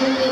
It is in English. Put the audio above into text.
Amen.